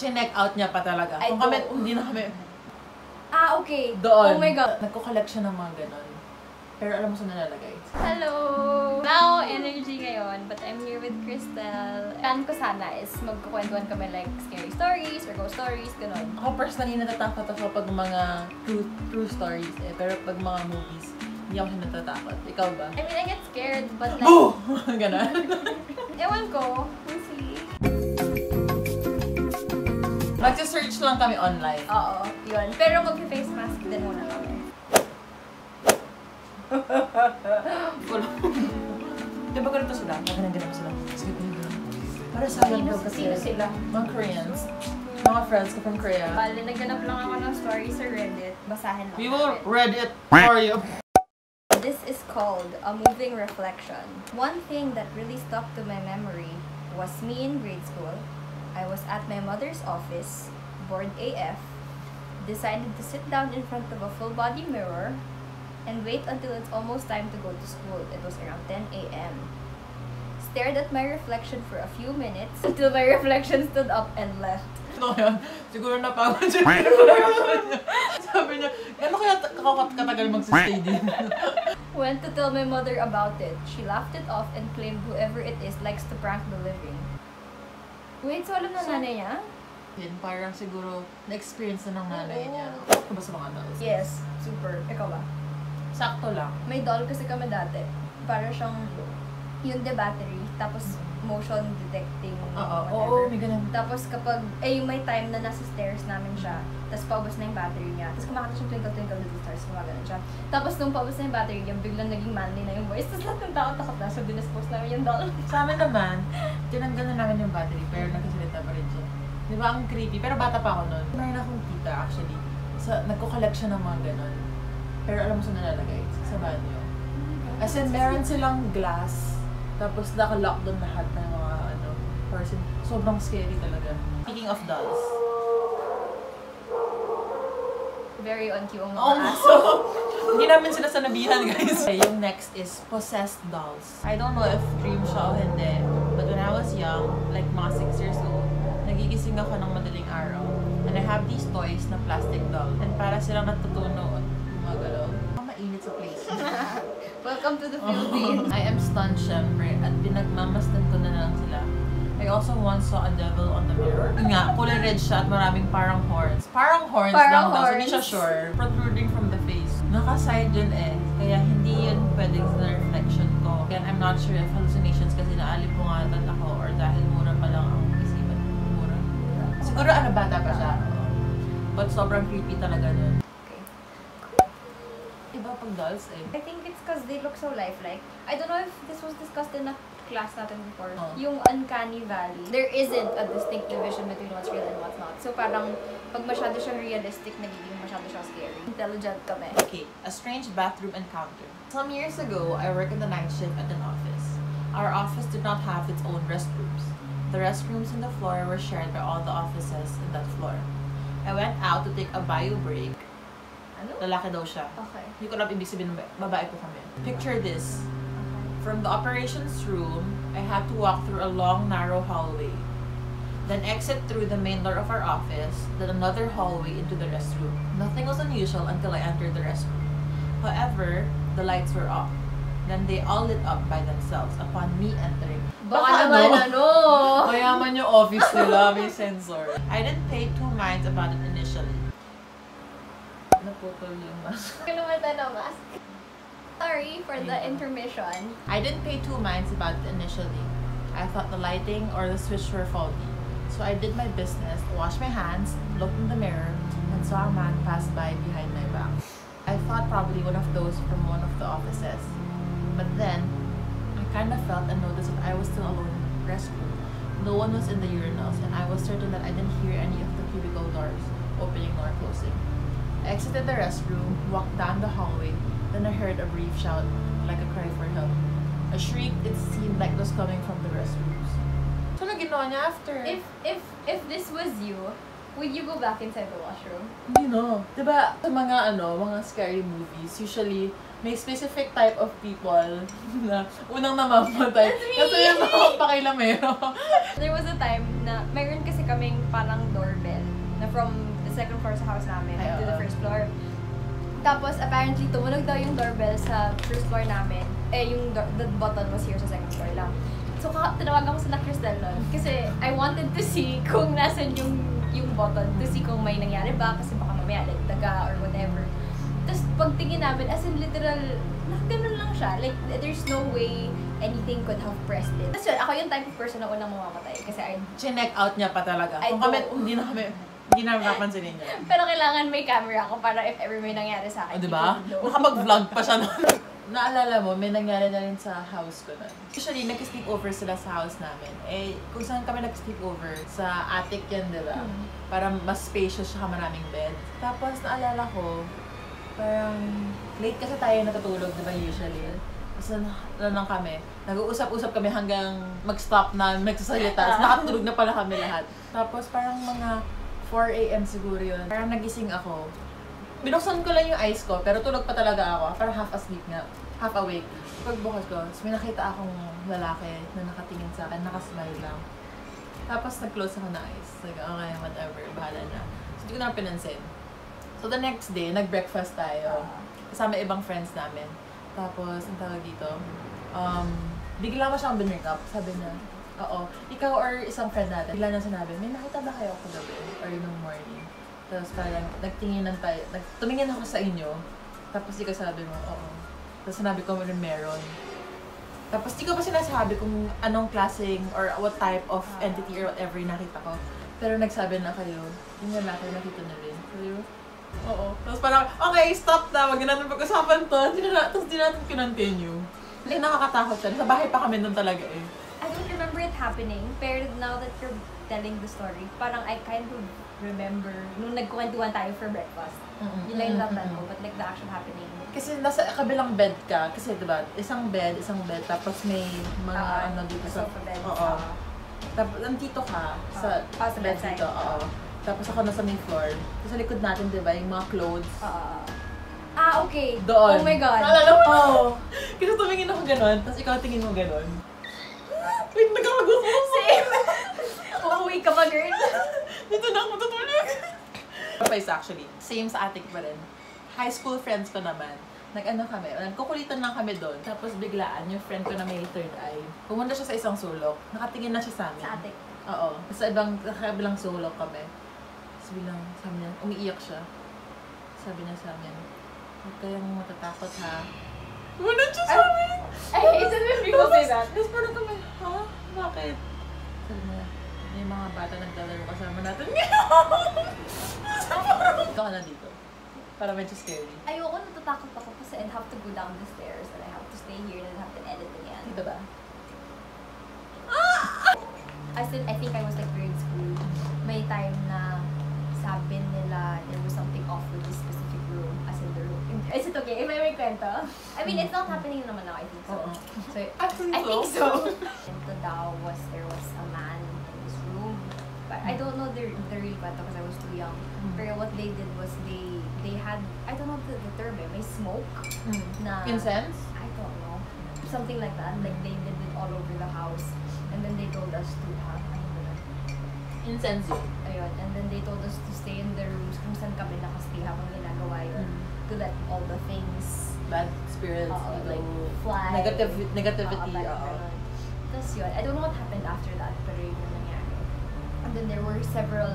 chinek out niya pa talaga. Ay, Kung kami, hindi na kami Ah, okay. doon. Oh my God. Nagko-collect siya ng mga ganon. Pero alam mo saan nalalagay? Hello! Now, energy ngayon, but I'm here with Crystal. Plan ko sana is magkukwentuhan kami like scary stories or ghost stories, ganun. Ako personally natatakot ako pag mga true, true stories eh. Pero pag mga movies, hindi ako siya natatakot. Ikaw ba? I mean, I get scared, but like, Boo! Ganon. ewan ko, we'll Magsa-search lang kami online. Oo, yun. Pero mag-face mask din muna kami. Di ba ganito sila? Ganun ganun sila. Sige, ganun. Para sa Sino, daw kasi. sino sila? Mga Koreans. Mga friends ko from Korea. Bale, nagganap lang ako ng story sa Reddit. Basahin lang. We will natin. read it for you. This is called a moving reflection. One thing that really stuck to my memory was me in grade school. I was at my mother's office, bored AF, decided to sit down in front of a full body mirror and wait until it's almost time to go to school. It was around 10 a.m. Stared at my reflection for a few minutes until my reflection stood up and left. Ano? Siguro napagod siya. sa reflection niya. Sabi niya, ano kaya ta- katagal magsistay din? Went to tell my mother about it. She laughed it off and claimed whoever it is likes to prank the living. Wait, so alam na So- nanay niya? Yun, parang siguro na-experience na ng nanay Oo. niya. Ano ba sa mga dolls? Yes, super. Ikaw ba? Sakto lang. May doll kasi kami dati. Para siyang yung the battery, tapos motion detecting, Oo, oo, whatever. may ganun. Tapos kapag, eh yung may time na nasa stairs namin siya, tapos paubos na yung battery niya, tapos kumakanta siya twinkle twinkle little stars, gumagano siya. Tapos nung paubos na yung battery niya, biglang naging manly na yung voice, tapos lahat ng tao takot na, so dinaspose namin yung doll. Sa amin naman, tinanggal na namin yung battery, pero nagkasalita pa rin siya. Di ba, ang creepy. Pero bata pa ako noon. Mayroon akong tita, actually. Sa, nagko-collect siya ng mga ganon. Pero alam mo saan nalalagay? Sa banyo. As in, meron silang glass, tapos naka-lock doon lahat ng mga ano, person. Sobrang scary talaga. Speaking of dolls. Very on cue ang mga Oh, aso. Hindi namin sila sanabihan, guys. yung next is possessed dolls. I don't know if dream siya o hindi. But when I was young, like mga 6 years old, nagigising ako ng madaling araw. And I have these toys na plastic doll. And para silang natutuno at gumagalaw. Ang mainit sa place. Welcome to the Philippines. I am stunned, also once saw a devil on the mirror. Yun nga, kulay red siya at maraming parang horns. Parang horns Parang lang daw, so hindi siya horns. sure. Protruding from the face. Naka-side yun eh. Kaya hindi yun pwedeng sa reflection ko. Again, I'm not sure if hallucinations kasi naalipungatan ako or dahil mura pa lang ang isipan. Mura? Siguro ano, bata pa siya. But sobrang creepy talaga nun. Okay. Iba pag dolls eh. I think it's because they look so lifelike. I don't know if this was discussed in a class natin before. Oh. Yung uncanny valley. There isn't a distinct division between what's real and what's not. So parang pag masyado siyang realistic, nagiging masyado siyang scary. Intelligent kami. Okay, a strange bathroom encounter. Some years ago, I worked in the night shift at an office. Our office did not have its own restrooms. The restrooms in the floor were shared by all the offices in that floor. I went out to take a bio break. Ano? Lalaki daw siya. Okay. Hindi ko alam ibig sabihin, ng babae po kami. Picture this. From the operations room, I had to walk through a long, narrow hallway. Then exit through the main door of our office, then another hallway into the restroom. Nothing was unusual until I entered the restroom. However, the lights were off. Then they all lit up by themselves upon me entering. Baka naman ano? Mayaman yung office nila, may sensor. I didn't pay two minds about it initially. Naputol yung mask. Kinumata na mask. Sorry for the intermission. I didn't pay two minds about it initially. I thought the lighting or the switch were faulty. So I did my business, washed my hands, looked in the mirror, and saw a man pass by behind my back. I thought probably one of those from one of the offices. But then, I kind of felt and noticed that I was still alone in the restroom. No one was in the urinals, and I was certain that I didn't hear any of the cubicle doors opening nor closing. I exited the restroom, walked down the hallway, then I heard a brief shout, like a cry for help. A shriek it seemed like was coming from the restrooms. So, ano ginawa niya after? If if if this was you, would you go back inside the washroom? Hindi no. Diba, sa mga ano, mga scary movies, usually, may specific type of people na unang namamatay. Kasi yung mga pakilamero. There was a time na mayroon kasi kaming parang dorm from the second floor sa house namin Ay, to the first floor. Tapos, apparently, tumunog daw yung doorbell sa first floor namin. Eh, yung door- the button was here sa second floor lang. So, kaka- tinawagan ko sila Cristel nun. Kasi, I wanted to see kung nasan yung yung button. To see kung may nangyari ba. Kasi baka mamaya, like, daga or whatever. Tapos, pagtingin namin, as in literal, nakaganon lang siya. Like, there's no way anything could have pressed it. Tapos yun, ako yung type of person na unang mamamatay. Kasi I Chinek out niya pa talaga. I Kung kami, hindi na kami, hindi na napapansinin niya. Pero kailangan may camera ako para if ever may nangyari sa O, akin. di ba? people would know. Nakapag-vlog pa siya nun. Naalala mo, may nangyari na rin sa house ko nun. Usually, nag-sleep over sila sa house namin. Eh, kung saan kami nag-sleep over, sa attic yan, di ba? Hmm. Para mas spacious siya maraming bed. Tapos, naalala ko, parang late kasi tayo natutulog, di ba, usually? Tapos, ano lang kami, nag-uusap-usap kami hanggang mag-stop na nagsasalita. Tapos, nakatulog na pala kami lahat. Tapos, parang mga 4 a.m. siguro yun. Parang nagising ako. Binuksan ko lang yung eyes ko, pero tulog pa talaga ako. Parang half asleep nga. Half awake. Pagbukas ko, may nakita akong lalaki na nakatingin sa akin, nakasmile lang. Tapos nag-close ako na eyes. Like, okay, whatever, bahala na. So, hindi ko na pinansin. So, the next day, nag-breakfast tayo. Kasama ibang friends namin. Tapos, ang tawag dito, um, bigla mo siyang binring up. Sabi niya, oo, ikaw or isang friend natin, bigla niya sinabi, may nakita ba kayo kagabi or nung morning? Tapos parang nagtinginan tayo, nag, tumingin ako sa inyo. Tapos ikaw sabi mo, oo. Tapos sinabi ko meron. Tapos di ko pa sinasabi kung anong klaseng or what type of Ah. entity or whatever nakita ko. Pero nagsabi na kayo, yung lalaki nakita na rin. Kayo, oo. Tapos parang, okay, stop na, wag na natin pag-usapan to. Tapos di natin kinontinue. Kasi nakakatakot siya. Sa bahay pa kami nun talaga eh. Remember it happening, pero now that you're telling the story, parang I kind of remember nung nagkwentuhan tayo for breakfast. Yun lang yung natandaan ko, but like the actual happening. Kasi nasa kabilang bed ka, kasi diba, isang bed, isang bed, tapos may mga Ah, ano dito sa... sofa bed. Oo. Tapos nandito ka sa, Ah, sa bed dito, oo. Tapos ako nasa main floor. Tapos sa likod natin, diba, yung mga clothes. Ah, ah, okay. Doon. Oh my God. Naalala mo? Oo. Kasi tumingin ako ganun, tapos ikaw tingin mo ganun. Wait, nagkakagusto mo. Same. Uuwi ka ba, girl? Dito na ako matutulog. Surprise actually. Same sa atik pa rin. High school friends ko naman. Nag-ano kami, nagkukulitan lang kami doon. Tapos biglaan, yung friend ko na may third eye, pumunta siya sa isang sulok. Nakatingin na siya sa amin. Sa atik. Oo. Sa ibang, kabilang sulok kami. Tapos bilang, sabi niya, umiiyak siya. Sabi niya sa amin, huwag kayong matatakot ha. Gumanon siya sa Ay. amin! I hate it when people say that. Tapos parang kami, ha? Bakit? Sabi niya, may mga bata naglalaro kasama natin ngayon. Ikaw ka na dito. Para medyo scary. Ayoko, natatakot ako kasi I'd have to go down the stairs and I have to stay here and I'd have to edit again. Dito ba? As in, I think I was like grade school. May time na sabi nila there was something off with this specific room, as in the room. Is it okay if I may kwento? I mean, it's not happening naman now, I think so. Oo. So, I think I think so. so. Ito daw was, there was a man in this room. But I don't know the, the real kwento because I was too young. Mm. Pero what they did was they they had, I don't know the, the term eh, may smoke Hmm. na... Incense? I don't know. Something like that. Like they did it all over the house. And then they told us to have, yun? Incense. Ayun. And then they told us to stay Bad spirits. Evil, like fly. Negative, negativity. Parang oo. ganun. Tapos yun, I don't know what happened after that, pero yun yung nangyari. And then there were several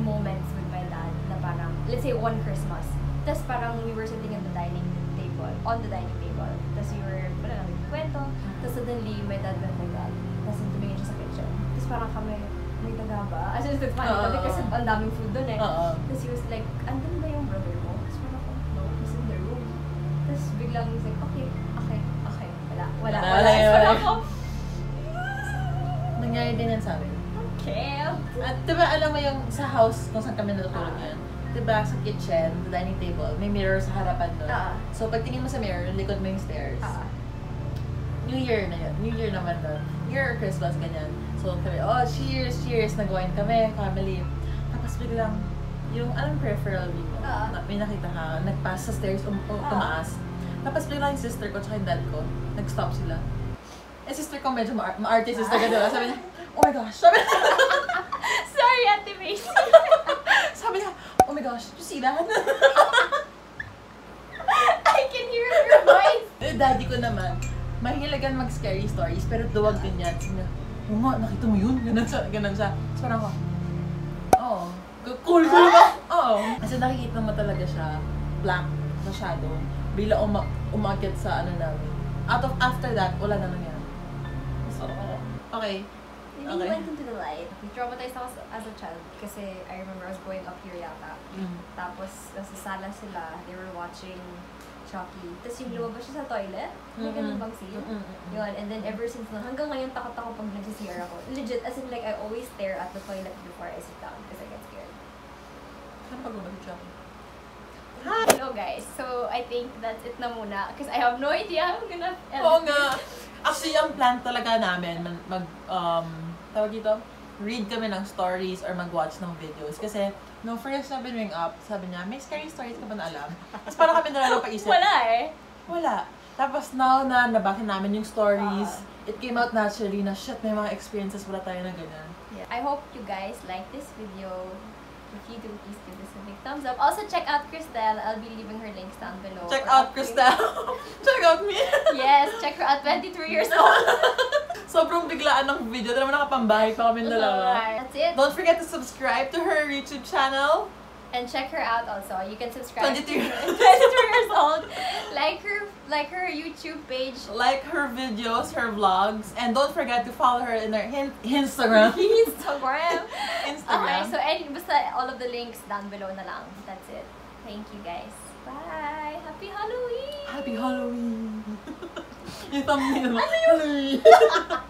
moments with my dad na parang, let's say one Christmas. Tapos parang we were sitting at the dining table, on the dining table. Tapos we were, wala lang, nagkwento. Tapos suddenly, my dad went like that. Tapos tumingin siya sa kitchen. Tapos parang kami, may daga ba? As in, it's funny kami oo, kasi ang daming food doon eh. Oo. Tapos he was like, andun ba yung brother mo? Tapos parang ako, no, he's in the room. Tapos biglang he's like, okay, okay, okay. Wala, wala, Wala, wala. wala, wala. ako, Nangyari din yan sa amin. okay. At diba alam mo yung sa house kung saan kami natutulog yan? Diba sa kitchen, the dining table, may mirror sa harapan doon. Ah. So pag tingin mo sa mirror, likod mo yung stairs. Ah, New Year na yun. New Year naman doon. New Year or Christmas, ganyan. So kami, oh, cheers, cheers, nag-wine kami, family. Tapos biglang, yung anong peripheral view mo, Ah. na, may nakita ka, nagpass sa stairs, um, um, Ah. tumaas. Tapos biglang yung sister ko, tsaka yung dad ko, nag-stop sila. Eh, sister ko medyo ma- ma-arty sister ko, diba? Sabi niya, oh my gosh, sabi niya, Sorry, Ate Macy. Dad. I can hear your voice! Eh, daddy ko naman, mahilagan mag-scary stories, pero duwag din yan. Sabi niya, oo nga, nakita mo yun? Ganun siya. Ganun siya. So parang ako, oo. Cool, cool ba? Oo. Kasi nakikita mo talaga siya, black, sa shadow. Bila uma umakyat sa ano namin. Out of, after that, wala na nangyari. So, okay. Maybe Okay. went into the light. Traumatized ako as- a child kasi I remember I was going up here yata. Mm. Tapos, nasa sala sila, they were watching Chucky. Tapos yung lumabas siya sa toilet, may ganun bang scene? Mm-mm. Yun, and then ever since nun, hanggang ngayon takot ako pag nag-CR ako. Legit, as in like, I always stare at the toilet before I sit down because I get scared. Saan pag lumabas siya? Hello guys, so I think that's it na muna because I have no idea how I'm gonna end Oo nga. Actually, ang plan talaga namin, mag, um, tawag dito, read kami ng stories or mag-watch ng videos. Kasi, nung first na binuwing up, sabi niya, may scary stories ka ba na alam? Tapos parang kami na paisip. Wala eh. Wala. Tapos now na nabasa namin yung stories, it came out naturally na, shit, may mga experiences wala tayo na ganyan. Yeah. I hope you guys like this video. If you do, please give this a big thumbs up. Also, check out Christelle. I'll be leaving her links down below. Check out Cristel. Check out me. yes, check her out. 23 years old. Sobrang biglaan ng video. Dalawa nakapambahay pa kami dalawa. That's it. Don't forget to subscribe to her YouTube channel. And check her out also. You can subscribe. 22. to 22 years old. Like her, like her YouTube page. like her videos, her vlogs, and don't forget to follow her in her hin- Instagram. Instagram. Instagram. Okay, so any, basta all of the links down below na lang. That's it. Thank you guys. Bye. Happy Halloween. Happy Halloween! Yung thumbnail. Halloween!